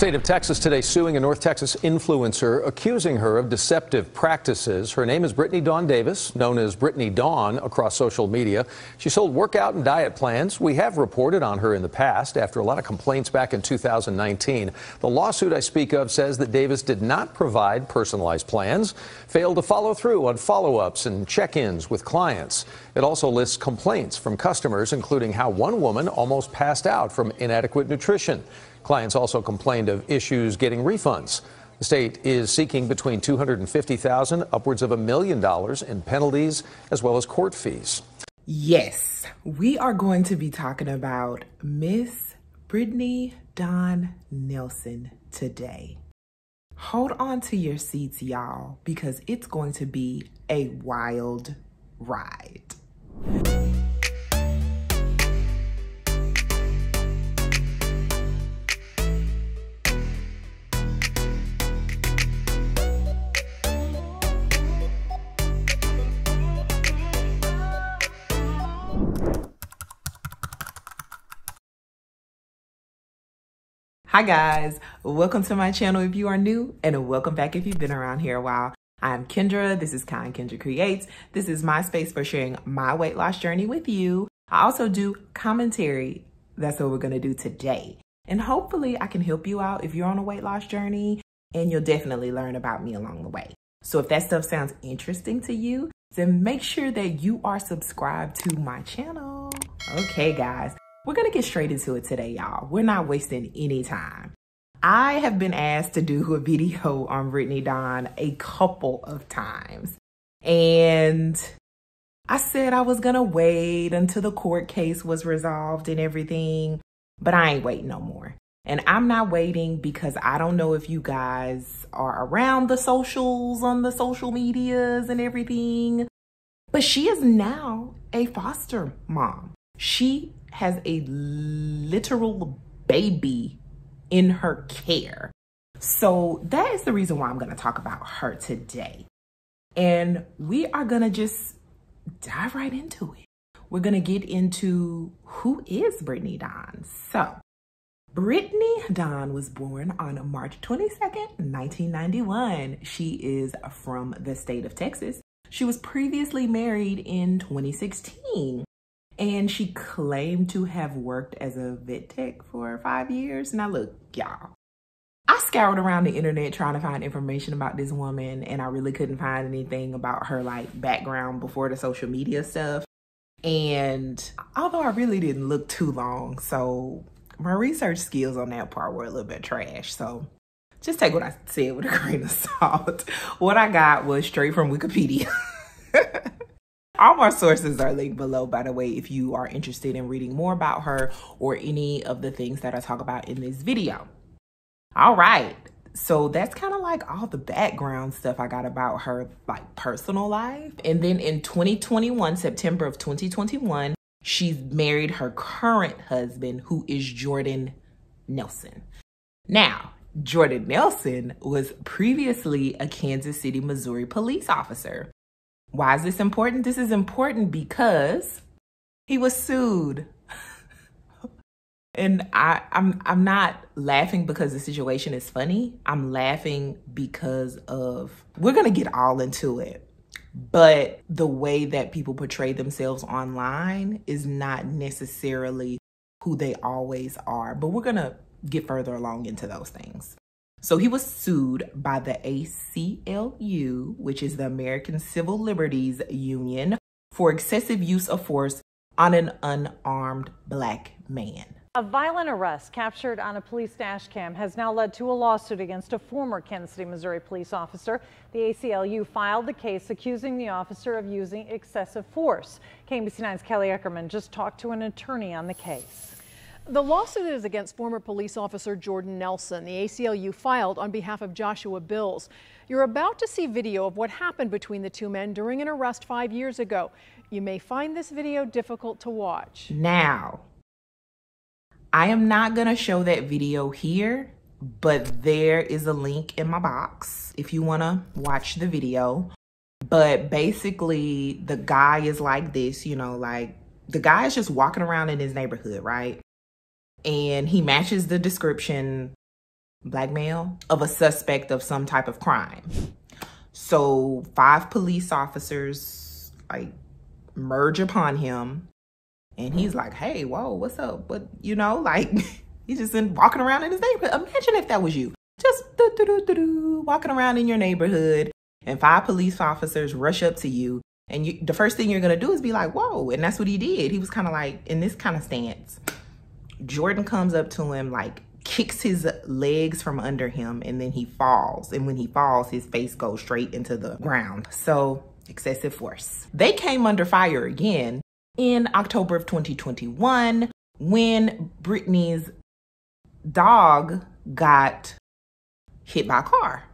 state of Texas today suing a North Texas influencer, accusing her of deceptive practices. Her name is Brittany Dawn Davis, known as Brittany Dawn across social media. She sold workout and diet plans. We have reported on her in the past after a lot of complaints back in 2019. The lawsuit I speak of says that Davis did not provide personalized plans, failed to follow through on follow ups and check ins with clients. It also lists complaints from customers, including how one woman almost passed out from inadequate nutrition. Clients also complained of issues getting refunds. The state is seeking between 250,000 upwards of a million dollars in penalties as well as court fees. Yes, we are going to be talking about Miss Brittany Dawn Nelson today. Hold on to your seats, y'all, because it's going to be a wild ride. Hi guys, welcome to my channel if you are new and welcome back if you've been around here a while. I'm Kendra, this is Kind Kendra Creates. This is my space for sharing my weight loss journey with you. I also do commentary. That's what we're gonna do today. And hopefully I can help you out if you're on a weight loss journey and you'll definitely learn about me along the way. So if that stuff sounds interesting to you, then make sure that you are subscribed to my channel. Okay guys, we're gonna get straight into it today, y'all. We're not wasting any time. I have been asked to do a video on Brittany Dawn a couple of times. And I said I was gonna wait until the court case was resolved and everything, but I ain't waiting no more. And I'm not waiting because I don't know if you guys are around the socials on the social medias and everything, but she is now a foster mom. She has a literal baby in her care. So that is the reason why I'm going to talk about her today. And we are going to just dive right into it. We're going to get into who is Brittany Dawn. So, Brittany Dawn was born on March 22nd, 1991. She is from the state of Texas. She was previously married in 2016 and she claimed to have worked as a vet tech for five years. Now look, y'all, I scoured around the internet trying to find information about this woman and I really couldn't find anything about her like background before the social media stuff. And although I really didn't look too long, so my research skills on that part were a little bit trash. So just take what I said with a grain of salt. What I got was straight from Wikipedia. All my sources are linked below, by the way, if you are interested in reading more about her or any of the things that I talk about in this video. All right. So that's kind of like all the background stuff I got about her like personal life. And then in 2021, September of 2021, she married her current husband, who is Jordan Nelson. Now, Jordan Nelson was previously a Kansas City, Missouri police officer. Why is this important? This is important because he was sued. and I, I'm I'm not laughing because the situation is funny. I'm laughing because of we're gonna get all into it. But the way that people portray themselves online is not necessarily who they always are. But we're gonna get further along into those things. So he was sued by the ACLU, which is the American Civil Liberties Union, for excessive use of force on an unarmed black man. A violent arrest captured on a police dash cam has now led to a lawsuit against a former Kansas City, Missouri police officer. The ACLU filed the case accusing the officer of using excessive force. KMBC 9's Kelly Eckerman just talked to an attorney on the case. The lawsuit is against former police officer Jordan Nelson. The ACLU filed on behalf of Joshua Bills. You're about to see video of what happened between the two men during an arrest five years ago. You may find this video difficult to watch. Now, I am not going to show that video here, but there is a link in my box if you want to watch the video. But basically, the guy is like this, you know, like the guy is just walking around in his neighborhood, right? And he matches the description black male, of a suspect of some type of crime. So five police officers like merge upon him and he's like, hey, whoa, what's up? But you know, like he's just in walking around in his neighborhood. Imagine if that was you. Just walking around in your neighborhood and five police officers rush up to you and you, the first thing you're gonna do is be like, whoa. And that's what he did. He was kind of like in this kind of stance. Jordan comes up to him like kicks his legs from under him and then he falls. And when he falls, his face goes straight into the ground. So excessive force. They came under fire again in October of 2021 when Brittany's dog got hit by a car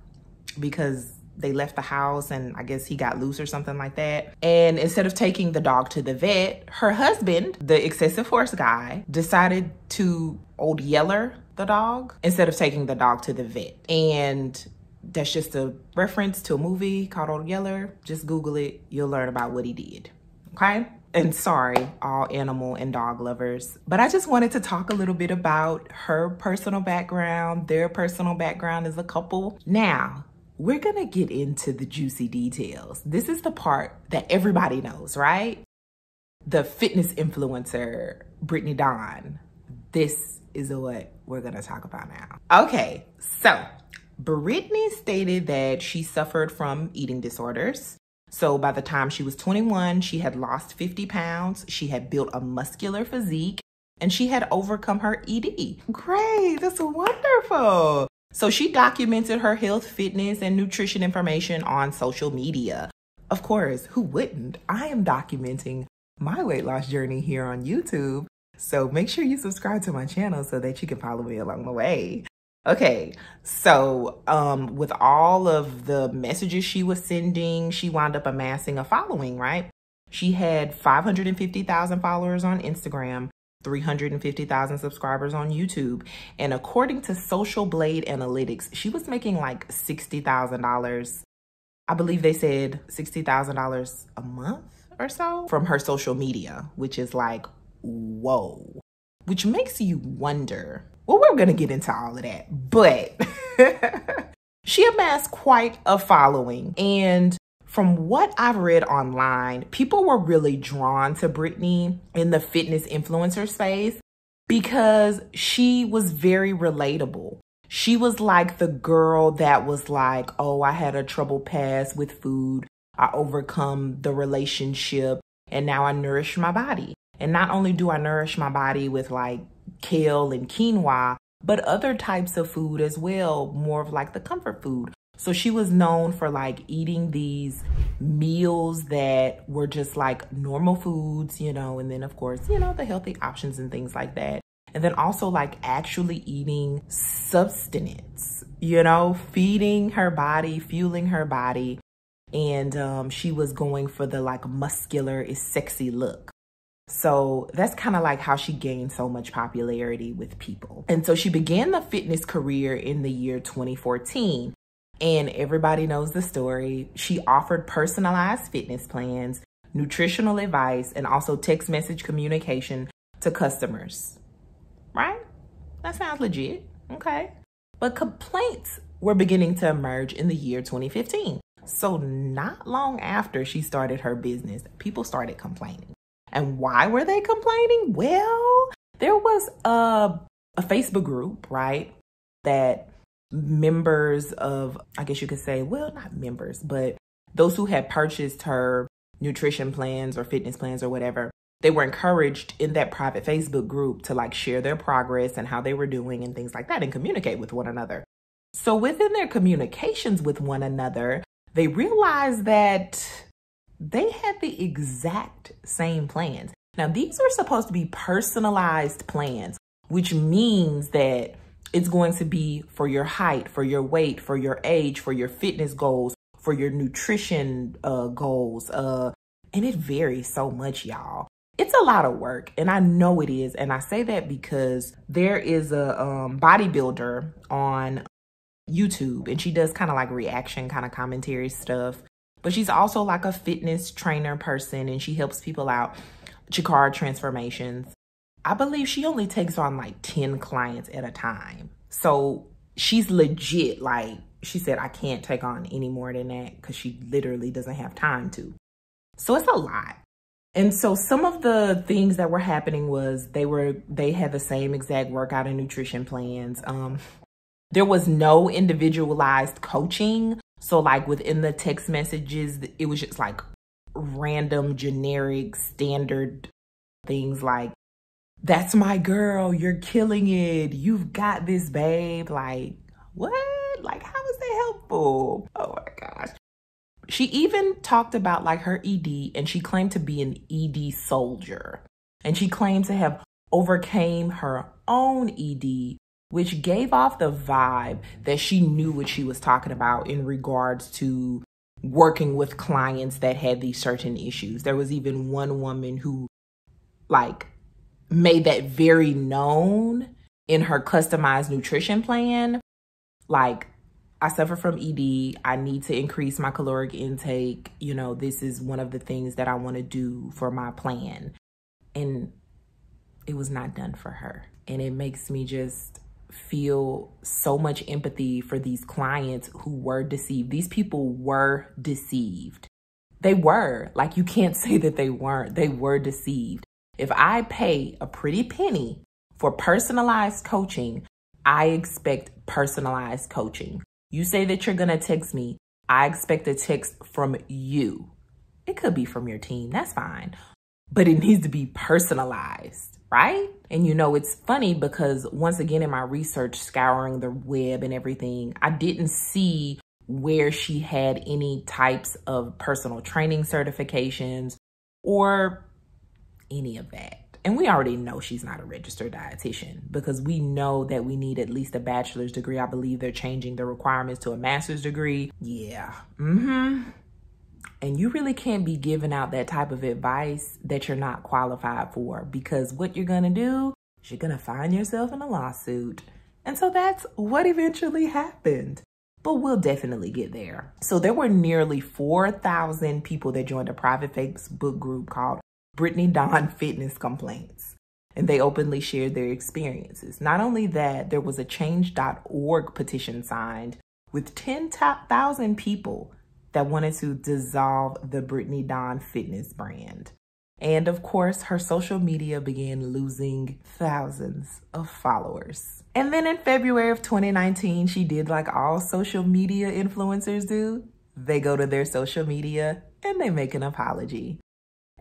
because they left the house and I guess he got loose or something like that. And instead of taking the dog to the vet, her husband, the excessive force guy, decided to old yeller the dog instead of taking the dog to the vet. And that's just a reference to a movie called Old Yeller. Just Google it. You'll learn about what he did. Okay? And sorry, all animal and dog lovers, but I just wanted to talk a little bit about her personal background, their personal background as a couple. Now, we're gonna get into the juicy details. This is the part that everybody knows, right? The fitness influencer, Brittany Dawn. This is what we're gonna talk about now. Okay, so Brittany stated that she suffered from eating disorders. So by the time she was 21, she had lost 50 pounds, she had built a muscular physique, and she had overcome her ED. Great, that's wonderful. So she documented her health, fitness, and nutrition information on social media. Of course, who wouldn't? I am documenting my weight loss journey here on YouTube. So make sure you subscribe to my channel so that you can follow me along the way. Okay, so um, with all of the messages she was sending, she wound up amassing a following, right? She had 550,000 followers on Instagram, 350,000 subscribers on YouTube. And according to Social Blade Analytics, she was making like $60,000. I believe they said $60,000 a month or so from her social media, which is like, whoa. Which makes you wonder. Well, we're going to get into all of that, but she amassed quite a following. And from what I've read online, people were really drawn to Brittany in the fitness influencer space because she was very relatable. She was like the girl that was like, oh, I had a trouble past with food. I overcome the relationship and now I nourish my body. And not only do I nourish my body with like kale and quinoa, but other types of food as well, more of like the comfort food. So she was known for like eating these meals that were just like normal foods, you know, and then of course, you know, the healthy options and things like that. And then also like actually eating substance, you know, feeding her body, fueling her body. And um, she was going for the like muscular is sexy look. So that's kind of like how she gained so much popularity with people. And so she began the fitness career in the year 2014 and everybody knows the story. She offered personalized fitness plans, nutritional advice, and also text message communication to customers. Right? That sounds legit. Okay. But complaints were beginning to emerge in the year 2015. So, not long after she started her business, people started complaining. And why were they complaining? Well, there was a, a Facebook group, right, that members of, I guess you could say, well, not members, but those who had purchased her nutrition plans or fitness plans or whatever, they were encouraged in that private Facebook group to like share their progress and how they were doing and things like that and communicate with one another. So within their communications with one another, they realized that they had the exact same plans. Now, these are supposed to be personalized plans, which means that it's going to be for your height, for your weight, for your age, for your fitness goals, for your nutrition uh, goals. Uh, and it varies so much, y'all. It's a lot of work, and I know it is. And I say that because there is a um, bodybuilder on YouTube, and she does kind of like reaction, kind of commentary stuff. But she's also like a fitness trainer person, and she helps people out. Chikara Transformations. I believe she only takes on like 10 clients at a time. So she's legit like she said I can't take on any more than that because she literally doesn't have time to. So it's a lot. And so some of the things that were happening was they were they had the same exact workout and nutrition plans. Um there was no individualized coaching. So like within the text messages, it was just like random generic standard things like that's my girl, you're killing it. You've got this, babe. Like, what? Like, how is that helpful? Oh my gosh. She even talked about like her ED and she claimed to be an ED soldier. And she claimed to have overcame her own ED, which gave off the vibe that she knew what she was talking about in regards to working with clients that had these certain issues. There was even one woman who like made that very known in her customized nutrition plan. Like, I suffer from ED. I need to increase my caloric intake. You know, this is one of the things that I want to do for my plan. And it was not done for her. And it makes me just feel so much empathy for these clients who were deceived. These people were deceived. They were. Like, you can't say that they weren't. They were deceived. If I pay a pretty penny for personalized coaching, I expect personalized coaching. You say that you're going to text me, I expect a text from you. It could be from your team, that's fine. But it needs to be personalized, right? And you know, it's funny because once again, in my research, scouring the web and everything, I didn't see where she had any types of personal training certifications or any of that. And we already know she's not a registered dietitian because we know that we need at least a bachelor's degree. I believe they're changing the requirements to a master's degree. Yeah. Mm-hmm. And you really can't be giving out that type of advice that you're not qualified for because what you're going to do is you're going to find yourself in a lawsuit. And so that's what eventually happened. But we'll definitely get there. So there were nearly 4,000 people that joined a private Facebook group called Brittany Dawn fitness complaints, and they openly shared their experiences. Not only that, there was a change.org petition signed with 10,000 people that wanted to dissolve the Brittany Dawn fitness brand. And of course, her social media began losing thousands of followers. And then in February of 2019, she did like all social media influencers do. They go to their social media and they make an apology.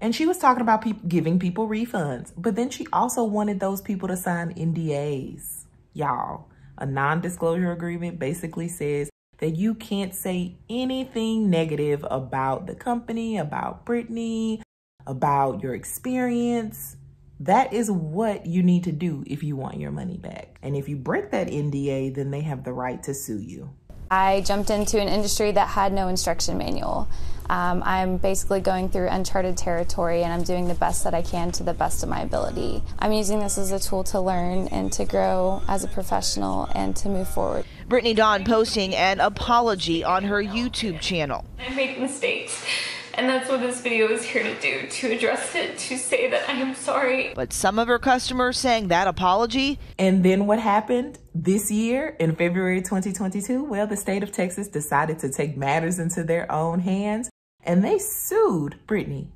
And she was talking about people giving people refunds, but then she also wanted those people to sign NDAs. Y'all, a non-disclosure agreement basically says that you can't say anything negative about the company, about Brittany, about your experience. That is what you need to do if you want your money back. And if you break that NDA, then they have the right to sue you. I jumped into an industry that had no instruction manual. Um, I'm basically going through uncharted territory and I'm doing the best that I can to the best of my ability. I'm using this as a tool to learn and to grow as a professional and to move forward. Brittany Dawn posting an apology on her YouTube channel. I made mistakes. And that's what this video is here to do, to address it, to say that I am sorry. But some of her customers saying that apology. And then what happened this year in February 2022? Well, the state of Texas decided to take matters into their own hands and they sued Brittany.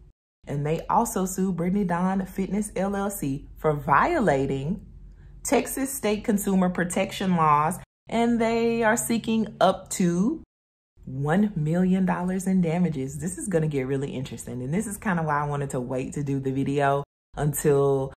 And they also sued Brittany Dawn Fitness LLC for violating Texas state consumer protection laws. And they are seeking up to $1 million in damages. This is going to get really interesting. And this is kind of why I wanted to wait to do the video until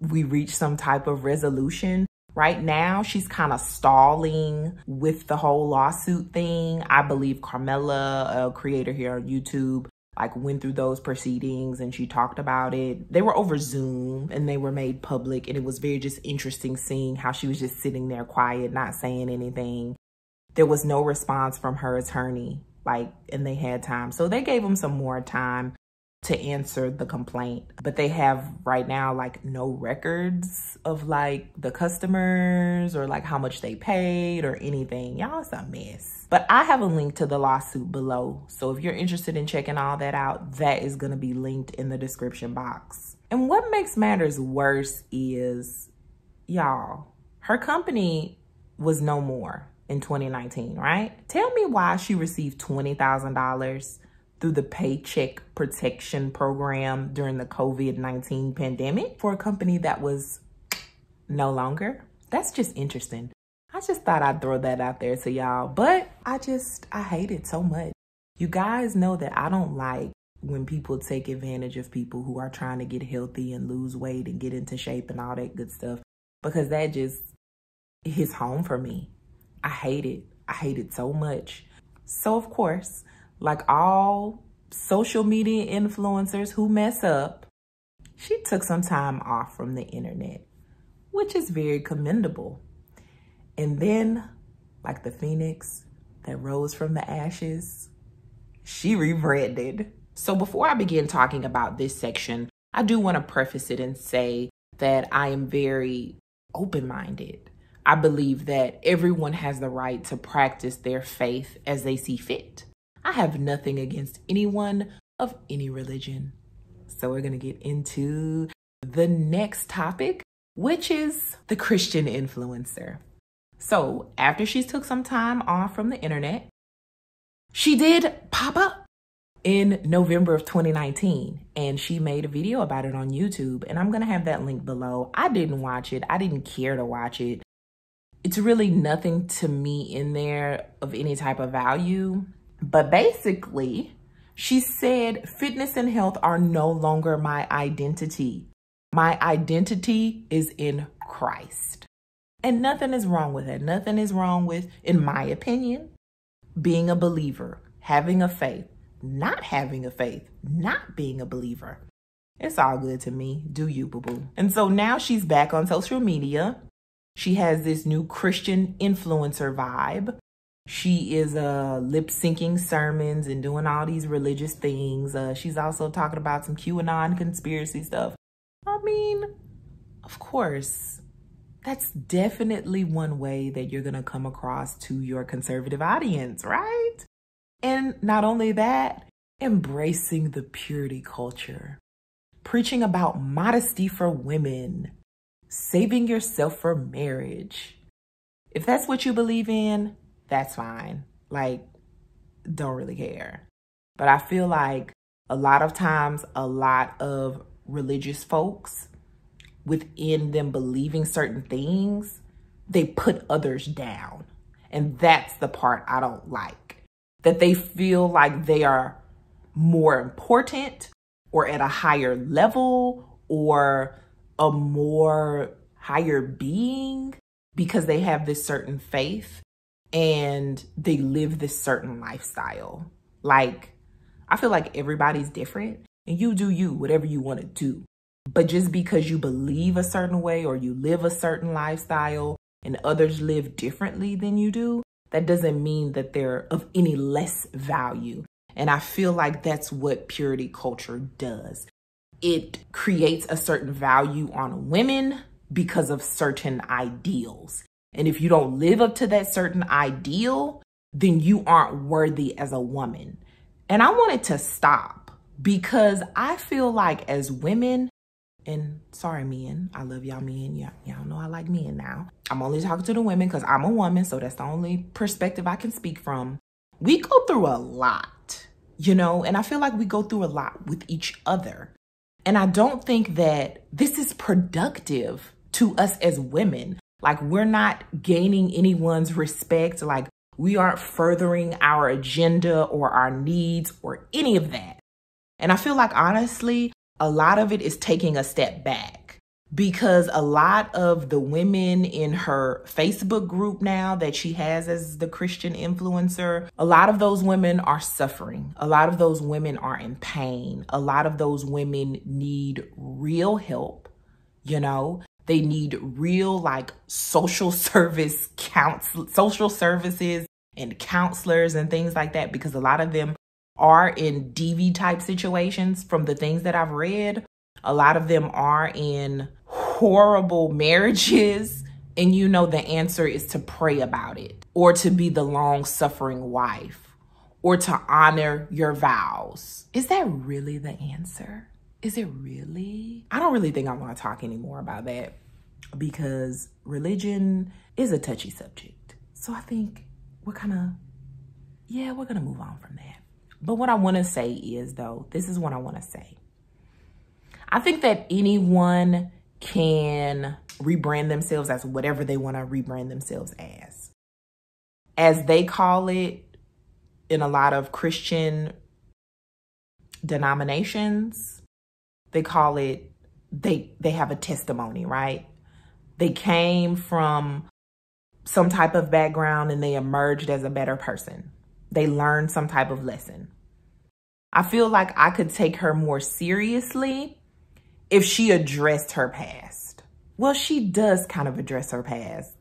we reach some type of resolution. Right now, she's kind of stalling with the whole lawsuit thing. I believe Carmela, a creator here on YouTube, like went through those proceedings and she talked about it. They were over Zoom and they were made public and it was very just interesting seeing how she was just sitting there quiet, not saying anything there was no response from her attorney, like, and they had time. So they gave him some more time to answer the complaint. But they have right now like no records of like the customers or like how much they paid or anything. Y'all, it's a mess. But I have a link to the lawsuit below. So if you're interested in checking all that out, that is to be linked in the description box. And what makes matters worse is, y'all, her company was no more in 2019, right? Tell me why she received $20,000 through the Paycheck Protection Program during the COVID 19 pandemic for a company that was no longer. That's just interesting. I just thought I'd throw that out there to y'all, but I just, I hate it so much. You guys know that I don't like when people take advantage of people who are trying to get healthy and lose weight and get into shape and all that good stuff because that just hits home for me. I hate it. I hate it so much. So, of course, like all social media influencers who mess up, she took some time off from the internet, which is very commendable. And then, like the phoenix that rose from the ashes, she rebranded. So before I begin talking about this section, I do want to preface it and say that I am very open-minded. I believe that everyone has the right to practice their faith as they see fit. I have nothing against anyone of any religion. So we're going to get into the next topic, which is the Christian influencer. So after she took some time off from the internet, she did pop up in November of 2019 and she made a video about it on YouTube and I'm going to have that link below. I didn't watch it. I didn't care to watch it. It's really nothing to me in there of any type of value. But basically, she said fitness and health are no longer my identity. My identity is in Christ. And nothing is wrong with it. Nothing is wrong with, in my opinion, being a believer, having a faith, not having a faith, not being a believer. It's all good to me. Do you, boo boo? And so now she's back on social media. She has this new Christian influencer vibe. She is uh, lip syncing sermons and doing all these religious things. Uh, she's also talking about some QAnon conspiracy stuff. I mean, of course, that's definitely one way that you're going to come across to your conservative audience, right? And not only that, embracing the purity culture, preaching about modesty for women, saving yourself for marriage. If that's what you believe in, that's fine. Like, don't really care. But I feel like a lot of times, a lot of religious folks, within them believing certain things, they put others down. And that's the part I don't like. That they feel like they are more important or at a higher level or a more higher being because they have this certain faith and they live this certain lifestyle. Like, I feel like everybody's different and you do you, whatever you want to do. But just because you believe a certain way or you live a certain lifestyle and others live differently than you do, that doesn't mean that they're of any less value. And I feel like that's what purity culture does. It creates a certain value on women because of certain ideals. And if you don't live up to that certain ideal, then you aren't worthy as a woman. And I wanted to stop because I feel like as women, and sorry, men, I love y'all men. Y'all, y'all know I like men now. I'm only talking to the women because I'm a woman, so that's the only perspective I can speak from. We go through a lot, you know, and I feel like we go through a lot with each other. And I don't think that this is productive to us as women. Like we're not gaining anyone's respect. Like we aren't furthering our agenda or our needs or any of that. And I feel like honestly, a lot of it is taking a step back because a lot of the women in her Facebook group now that she has as the Christian influencer, a lot of those women are suffering. A lot of those women are in pain. A lot of those women need real help, you know? They need real like social service counsel social services and counselors and things like that because a lot of them are in DV type situations from the things that I've read. A lot of them are in horrible marriages. And you know, the answer is to pray about it or to be the long suffering wife or to honor your vows. Is that really the answer? Is it really? I don't really think I want to talk anymore about that. because religion is a touchy subject. So I think we're kind of, yeah, we're going to move on from that. But what I want to say is, though, this is what I want to say. I think that anyone can rebrand themselves as whatever they want to rebrand themselves as. As they call it in a lot of Christian denominations, they call it they they have a testimony, right? They came from some type of background and they emerged as a better person. They learned some type of lesson. I feel like I could take her more seriously if she addressed her past. Well, she does kind of address her past.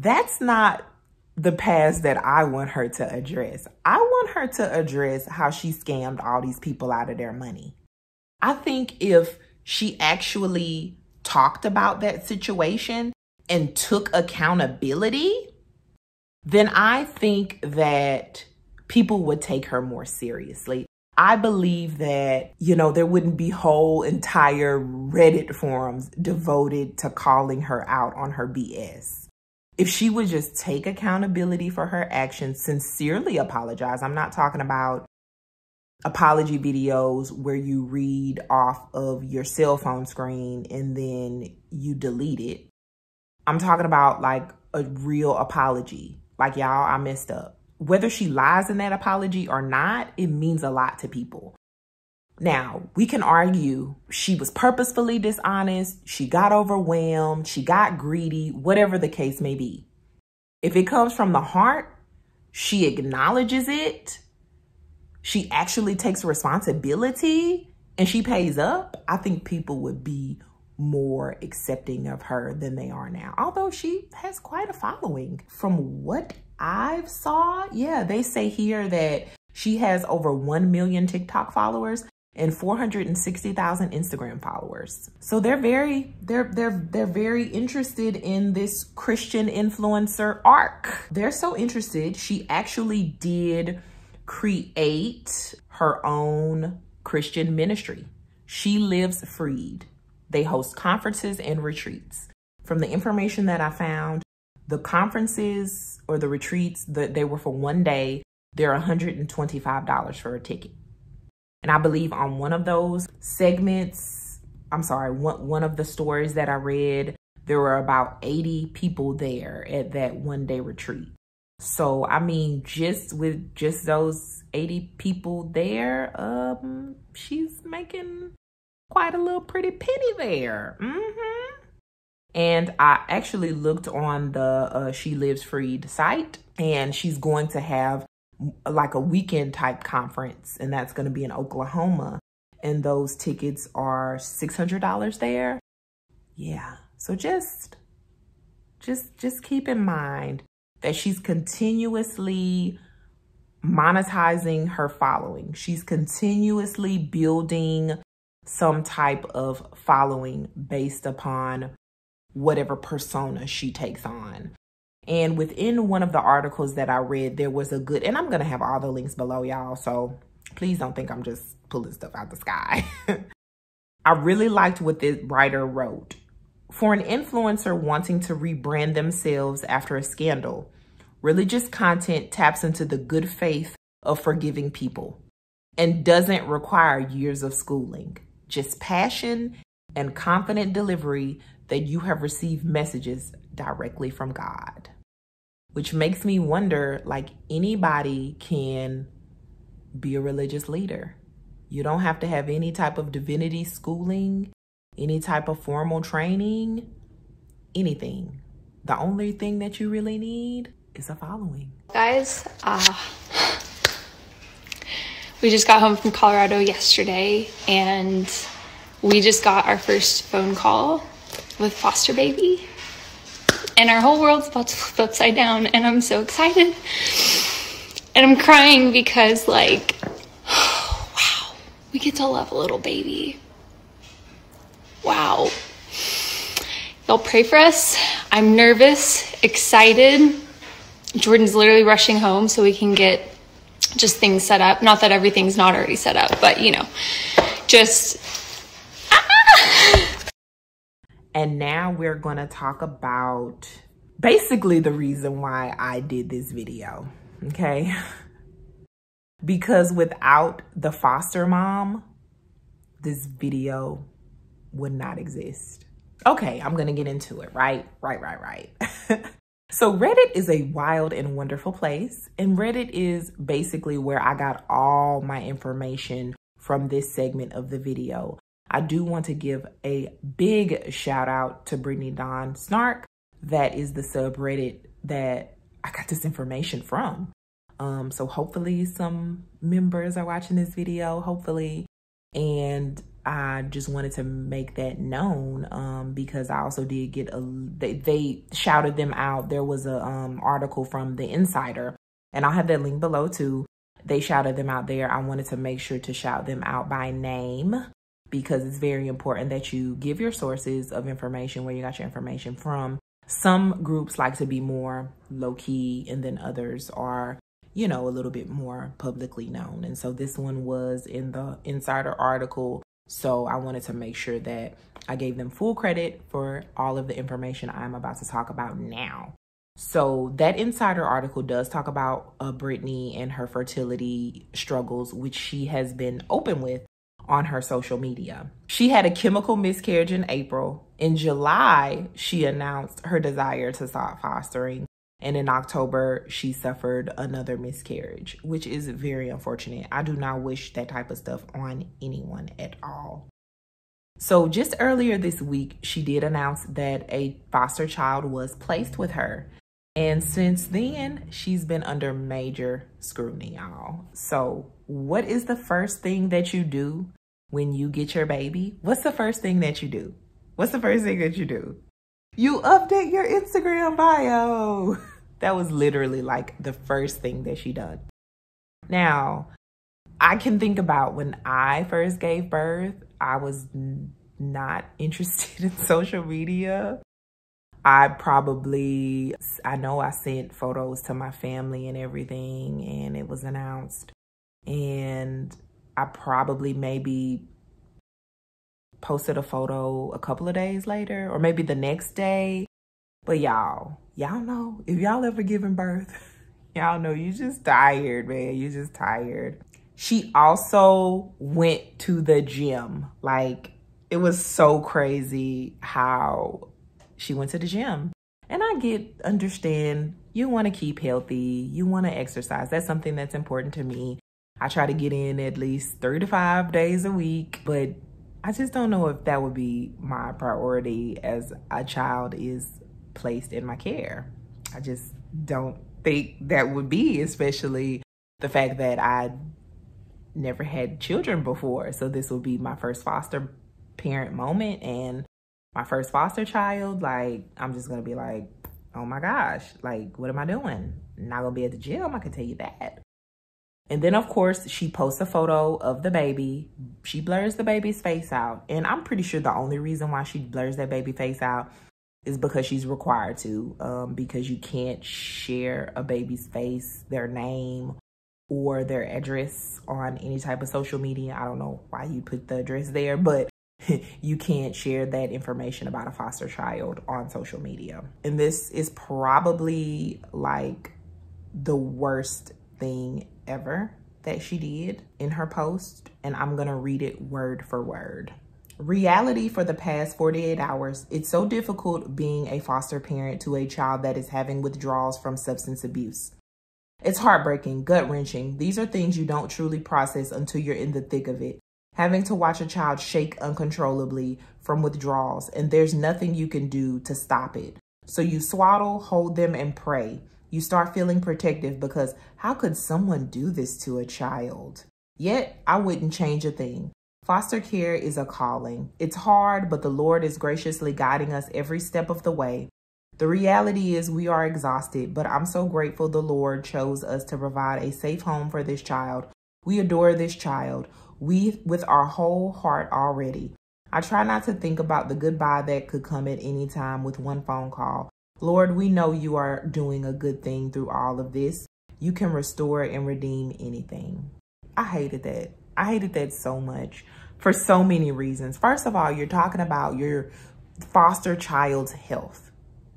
That's not the past that I want her to address. I want her to address how she scammed all these people out of their money. I think if she actually talked about that situation and took accountability, then I think that people would take her more seriously. I believe that, you know, there wouldn't be whole entire Reddit forums devoted to calling her out on her BS if she would just take accountability for her actions, sincerely apologize. I'm not talking about apology videos where you read off of your cell phone screen and then you delete it. I'm talking about like a real apology. Like, y'all, I messed up. Whether she lies in that apology or not, it means a lot to people. Now, we can argue she was purposefully dishonest, she got overwhelmed, she got greedy, whatever the case may be. If it comes from the heart, she acknowledges it, she actually takes responsibility, and she pays up, I think people would be more accepting of her than they are now. Although she has quite a following. From what I've saw, yeah, they say here that she has over 1 million TikTok followers and 460,000 Instagram followers. So they're very they're they're they're very interested in this Christian influencer arc. They're so interested. She actually did create her own Christian ministry. She lives freed. They host conferences and retreats. From the information that I found, the conferences or the retreats that they were for one day, they're $125 for a ticket. And I believe on one of those segments, I'm sorry, one, one of the stories that I read, there were about 80 people there at that one day retreat. So, I mean, just with just those 80 people there, um, she's making quite a little pretty penny there. Mm-hmm. And I actually looked on the uh, She Lives Freed site, and she's going to have like a weekend type conference, and that's going to be in Oklahoma. And those tickets are $600 there. Yeah. So just, just, just keep in mind that she's continuously monetizing her following. She's continuously building some type of following based upon whatever persona she takes on. And within one of the articles that I read, there was a good, and I'm going to have all the links below, y'all. So please don't think I'm just pulling stuff out the sky. I really liked what this writer wrote. For an influencer wanting to rebrand themselves after a scandal, religious content taps into the good faith of forgiving people and doesn't require years of schooling, just passion and confident delivery that you have received messages directly from God. Which makes me wonder like anybody can be a religious leader. You don't have to have any type of divinity schooling, any type of formal training, anything. The only thing that you really need is a following. Guys, uh, we just got home from Colorado yesterday and we just got our first phone call with foster baby. And our whole world's about to flip upside down and I'm so excited. And I'm crying because like wow, we get to love a little baby. Wow. Y'all pray for us. I'm nervous, excited. Jordan's literally rushing home so we can get just things set up. Not that everything's not already set up, but you know, just. And now we're to talk about basically the reason why I did this video. Okay. because without the foster mom, this video would not exist. Okay, I'm gonna get into it, right? Right, right, right. so Reddit is a wild and wonderful place. And Reddit is basically where I got all my information from this segment of the video. I do want to give a big shout out to Brittany Dawn Snark. That is the subreddit that I got this information from. Um, so hopefully some members are watching this video, hopefully. And I just wanted to make that known um, because I also did get a, they, they shouted them out. There was a um, article from the Insider and I'll have that link below too. They shouted them out there. I wanted to make sure to shout them out by name because it's very important that you give your sources of information where you got your information from. Some groups like to be more low key and then others are you know, a little bit more publicly known. And so this one was in the insider article. So I wanted to make sure that I gave them full credit for all of the information I'm about to talk about now. So that insider article does talk about uh, Brittany and her fertility struggles, which she has been open with on her social media. She had a chemical miscarriage in April. In July, she announced her desire to stop fostering. And in October, she suffered another miscarriage, which is very unfortunate. I do not wish that type of stuff on anyone at all. So, just earlier this week, she did announce that a foster child was placed with her. And since then, she's been under major scrutiny, y'all. So, what is the first thing that you do when you get your baby? What's the first thing that you do? What's the first thing that you do? You update your Instagram bio. that was literally like the first thing that she done. Now, I can think about when I first gave birth, I was not interested in social media. I probably, I know I sent photos to my family and everything, and it was announced. And I probably maybe posted a photo a couple of days later or maybe the next day. But y'all, y'all know if y'all ever given birth, y'all know you just tired, man. You just tired. She also went to the gym. Like it was so crazy how she went to the gym. And I get understand you want to keep healthy, you want to exercise. That's something that's important to me. I try to get in at least 3 to 5 days a week, but I just don't know if that would be my priority as a child is placed in my care. I just don't think that would be, especially the fact that I never had children before. So this will be my first foster parent moment and my first foster child. Like, I'm just to be like, oh my gosh, like, what am I doing? not to be at the gym, I can tell you that. And then, of course, she posts a photo of the baby. She blurs the baby's face out. And I'm pretty sure the only reason why she blurs that baby face out is because she's required to, um, because you can't share a baby's face, their name, or their address on any type of social media. I don't know why you put the address there, but you can't share that information about a foster child on social media. And this is probably like the worst thing ever that she did in her post, and I'm gonna read it word for word. Reality for the past 48 hours, it's so difficult being a foster parent to a child that is having withdrawals from substance abuse. It's heartbreaking, gut wrenching. These are things you don't truly process until you're in the thick of it. Having to watch a child shake uncontrollably from withdrawals, and there's nothing you can do to stop it. So you swaddle, hold them, and pray. You start feeling protective because how could someone do this to a child? Yet, I wouldn't change a thing. Foster care is a calling. It's hard, but the Lord is graciously guiding us every step of the way. The reality is we are exhausted, but I'm so grateful the Lord chose us to provide a safe home for this child. We adore this child. We with our whole heart already. I try not to think about the goodbye that could come at any time with one phone call. Lord, we know you are doing a good thing through all of this. You can restore and redeem anything. I hated that. I hated that so much for so many reasons. First of all, you're talking about your foster child's health.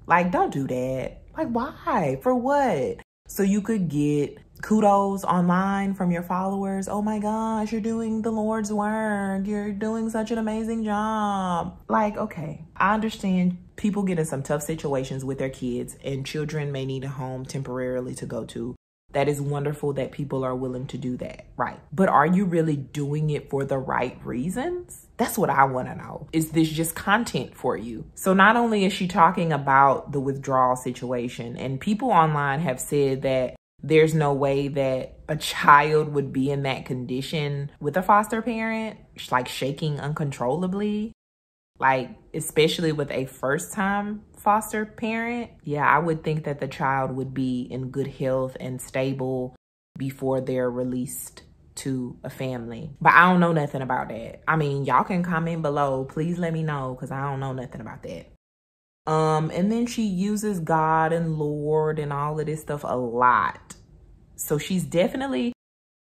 Like, don't do that. Like, why? For what? So you could get kudos online from your followers. Oh my gosh, you're doing the Lord's work. You're doing such an amazing job. Like, okay, I understand people get in some tough situations with their kids, and children may need a home temporarily to go to. That is wonderful that people are willing to do that, right? But are you really doing it for the right reasons? That's what I want to know. Is this just content for you? So not only is she talking about the withdrawal situation, and people online have said that there's no way that a child would be in that condition with a foster parent, like shaking uncontrollably. Like, especially with a first time foster parent, yeah, I would think that the child would be in good health and stable before they're released to a family. But I don't know nothing about that. I mean, y'all can comment below. Please let me know because I don't know nothing about that. Um, and then she uses God and Lord and all of this stuff a lot. So she's definitely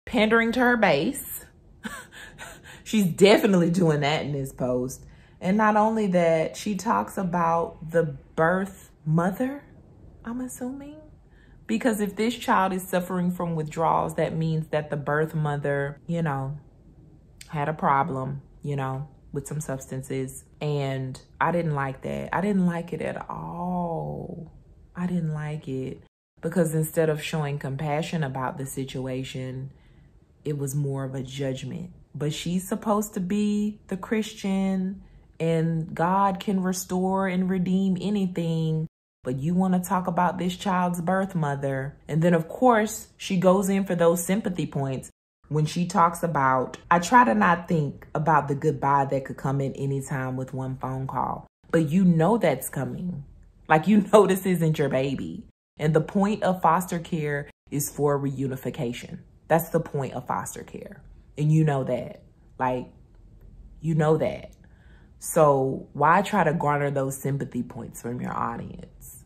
pandering to her base. she's definitely doing that in this post. And not only that, she talks about the birth mother, I'm assuming. Because if this child is suffering from withdrawals, that means that the birth mother, you know, had a problem, you know, with some substances. And I didn't like that. I didn't like it at all. I didn't like it because instead of showing compassion about the situation, it was more of a judgment. But she's supposed to be the Christian and God can restore and redeem anything. But you want to talk about this child's birth mother. And then, of course, she goes in for those sympathy points when she talks about, I try to not think about the goodbye that could come in any time with one phone call. But you know that's coming. Like, you know, this isn't your baby. And the point of foster care is for reunification. That's the point of foster care. And you know that. Like, you know that. So why try to garner those sympathy points from your audience?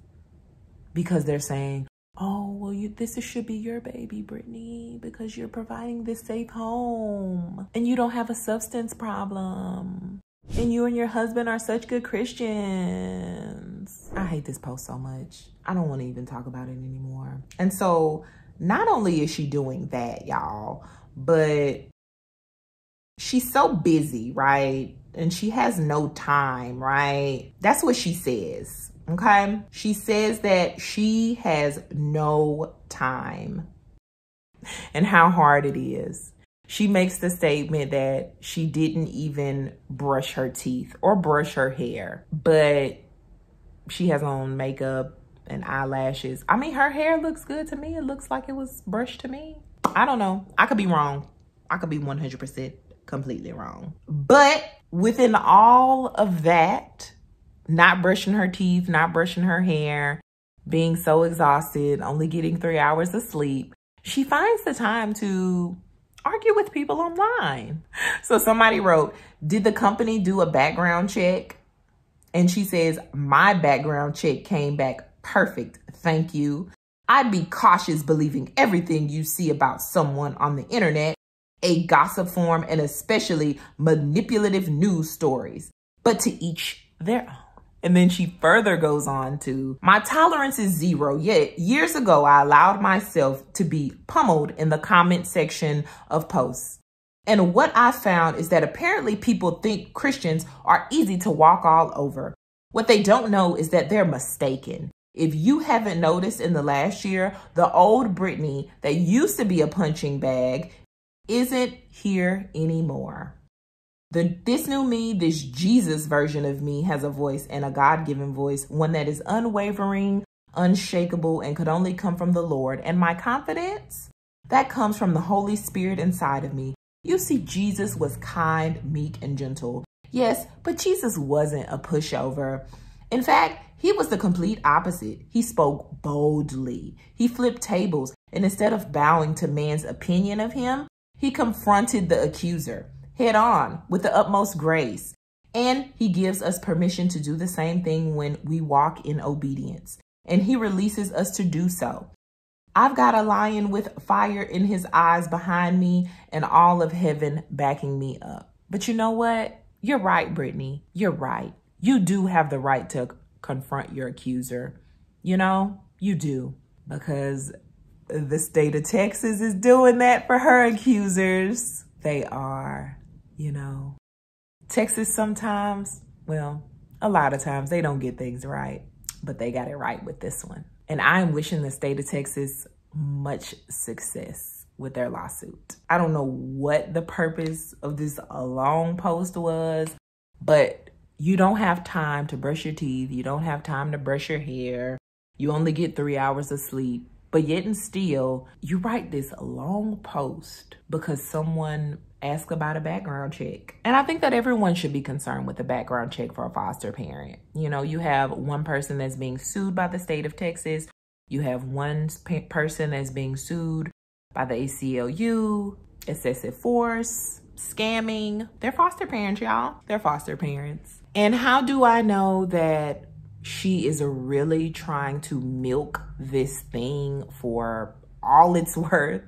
Because they're saying, oh, well, you, this should be your baby, Brittany, because you're providing this safe home and you don't have a substance problem. And you and your husband are such good Christians. I hate this post so much. I don't want to even talk about it anymore. And so not only is she doing that, y'all, but she's so busy, right? And she has no time, right? That's what she says, okay? She says that she has no time and how hard it is. She makes the statement that she didn't even brush her teeth or brush her hair, but she has on makeup and eyelashes. I mean, her hair looks good to me. It looks like it was brushed to me. I don't know. I could be wrong. I could be 100% completely wrong. But within all of that, not brushing her teeth, not brushing her hair, being so exhausted, only getting three hours of sleep, she finds the time to argue with people online. So somebody wrote, Did the company do a background check? And she says, My background check came back perfect. Thank you. I'd be cautious believing everything you see about someone on the internet a gossip form, and especially manipulative news stories, but to each their own. And then she further goes on to, my tolerance is zero, yet years ago I allowed myself to be pummeled in the comment section of posts. And what I found is that apparently people think Christians are easy to walk all over. What they don't know is that they're mistaken. If you haven't noticed in the last year, the old Brittany that used to be a punching bag isn't here anymore. The, this new me, this Jesus version of me has a voice and a God given voice, one that is unwavering, unshakable, and could only come from the Lord. And my confidence, that comes from the Holy Spirit inside of me. You see, Jesus was kind, meek, and gentle. Yes, but Jesus wasn't a pushover. In fact, he was the complete opposite. He spoke boldly. He flipped tables, and instead of bowing to man's opinion of him, he confronted the accuser head on with the utmost grace. And he gives us permission to do the same thing when we walk in obedience. And he releases us to do so. I've got a lion with fire in his eyes behind me and all of heaven backing me up. But you know what? You're right, Brittany. You're right. You do have the right to confront your accuser. You know, you do. Because the state of Texas is doing that for her accusers. They are, you know. Texas sometimes, well, a lot of times they don't get things right, but they got it right with this one. And I'm wishing the state of Texas much success with their lawsuit. I don't know what the purpose of this long post was, but you don't have time to brush your teeth. You don't have time to brush your hair. You only get three hours of sleep. But yet and still, you write this long post because someone asked about a background check. And I think that everyone should be concerned with a background check for a foster parent. You know, you have one person that's being sued by the state of Texas. You have one person that's being sued by the ACLU, excessive force, scamming. They're foster parents, y'all. They're foster parents. And how do I know that she is really trying to milk this thing for all it's worth?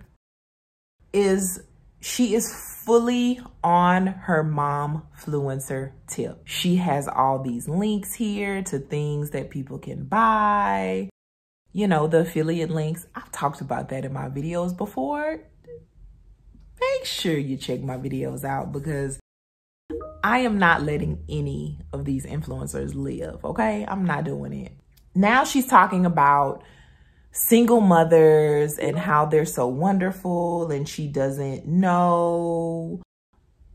Is she is fully on her mom fluencer tip. She has all these links here to things that people can buy. You know, the affiliate links. I've talked about that in my videos before. Make sure you check my videos out because I am not letting any of these influencers live, okay? I'm not doing it. Now she's talking about single mothers and how they're so wonderful and she doesn't know,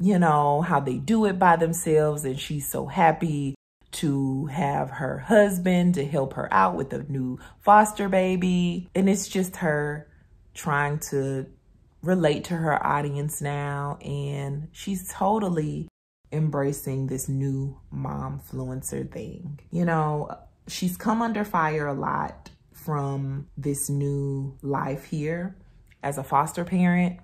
you know, how they do it by themselves and she's so happy to have her husband to help her out with a new foster baby. And it's just her trying to relate to her audience now and she's totally embracing this new mom fluencer thing. You know, she's come under fire a lot from this new life here as a foster parent.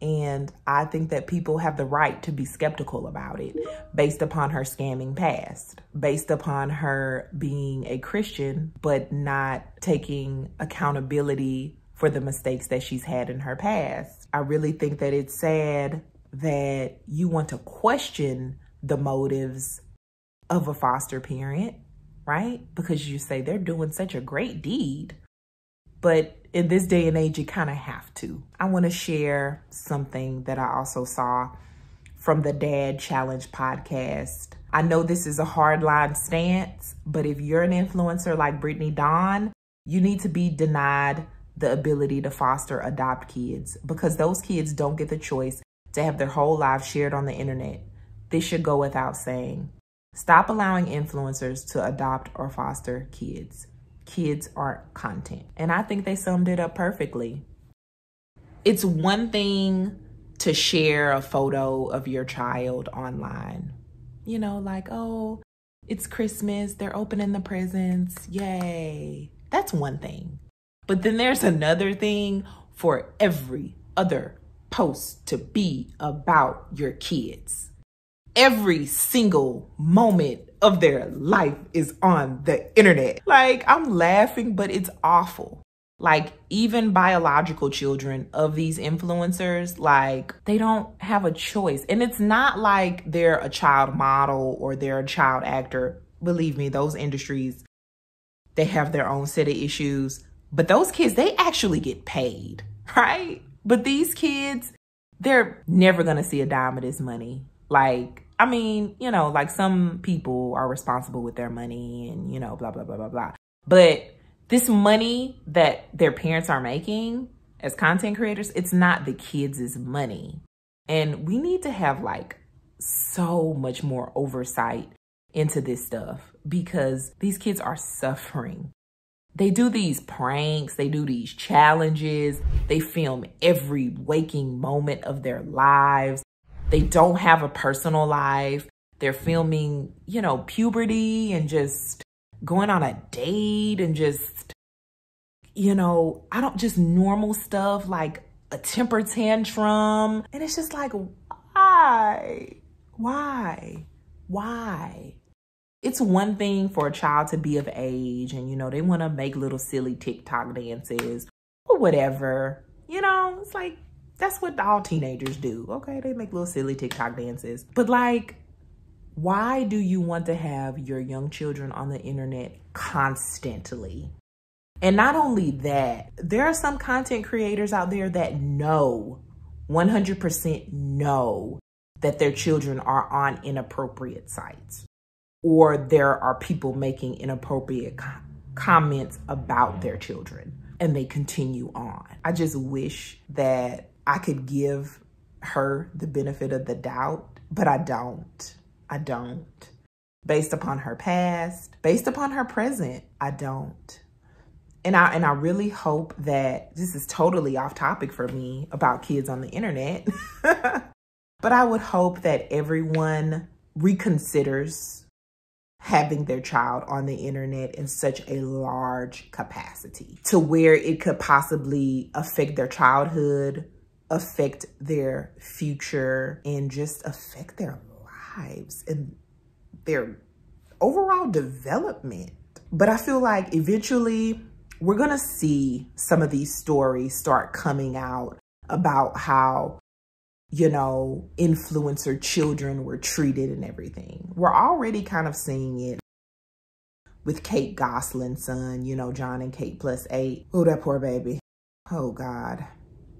And I think that people have the right to be skeptical about it based upon her scamming past, based upon her being a Christian, but not taking accountability for the mistakes that she's had in her past. I really think that it's sad that you want to question the motives of a foster parent, right? Because you say they're doing such a great deed. But in this day and age, you kind of have to. I want to share something that I also saw from the Dad Challenge podcast. I know this is a hardline stance, but if you're an influencer like Brittany Dawn, you need to be denied the ability to foster adopt kids because those kids don't get the choice to have their whole lives shared on the internet. This should go without saying. Stop allowing influencers to adopt or foster kids. Kids aren't content. And I think they summed it up perfectly. It's one thing to share a photo of your child online. You know, like, oh, it's Christmas, they're opening the presents, yay. That's one thing. But then there's another thing for every other post to be about your kids. Every single moment of their life is on the internet. Like, I'm laughing, but it's awful. Like, even biological children of these influencers, like, they don't have a choice. And it's not like they're a child model or they're a child actor. Believe me, those industries, they have their own set of issues. But those kids, they actually get paid, right? But these kids, they're never to see a dime of this money. Like, I mean, you know, like some people are responsible with their money and, you know, blah, blah, blah, blah, blah. But this money that their parents are making as content creators, it's not the kids' money. And we need to have like so much more oversight into this stuff because these kids are suffering. They do these pranks, they do these challenges, they film every waking moment of their lives. They don't have a personal life. They're filming, you know, puberty and just going on a date and just, you know, I don't just normal stuff like a temper tantrum. And it's just like, why? Why? Why? It's one thing for a child to be of age and, you know, they want to make little silly TikTok dances or whatever. You know, it's like, that's what all teenagers do. Okay, they make little silly TikTok dances. But like, why do you want to have your young children on the internet constantly? And not only that, there are some content creators out there that know, 100% know that their children are on inappropriate sites or there are people making inappropriate co comments about their children and they continue on. I just wish that I could give her the benefit of the doubt, but I don't. I don't. Based upon her past, based upon her present, I don't. And I and I really hope that this is totally off topic for me about kids on the internet. but I would hope that everyone reconsiders having their child on the internet in such a large capacity to where it could possibly affect their childhood, affect their future, and just affect their lives and their overall development. But I feel like eventually we're to see some of these stories start coming out about how, you know, influencer children were treated and everything. We're already kind of seeing it with Kate Gosselin's son, you know, Jon and Kate plus eight. Oh, that poor baby. Oh, God.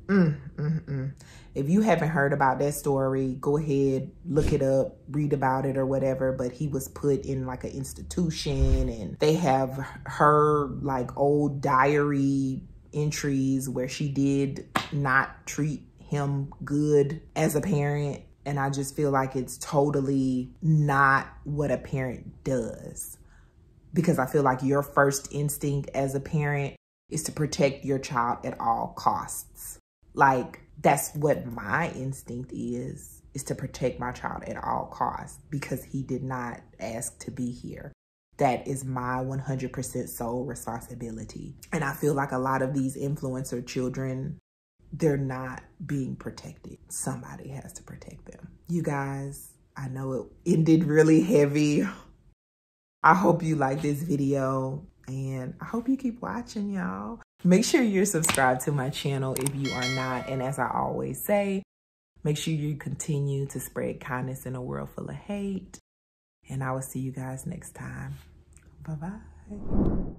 Mm, mm, mm. If you haven't heard about that story, go ahead, look it up, read about it or whatever. But he was put in like an institution and they have her like old diary entries where she did not treat him good as a parent. And I just feel like it's totally not what a parent does. Because I feel like your first instinct as a parent is to protect your child at all costs. Like, that's what my instinct is, is to protect my child at all costs because he did not ask to be here. That is my 100% sole responsibility. And I feel like a lot of these influencer children, they're not being protected. Somebody has to protect them. You guys, I know it ended really heavy. I hope you like this video and I hope you keep watching, y'all. Make sure you're subscribed to my channel if you are not. And as I always say, make sure you continue to spread kindness in a world full of hate. And I will see you guys next time. Bye-bye.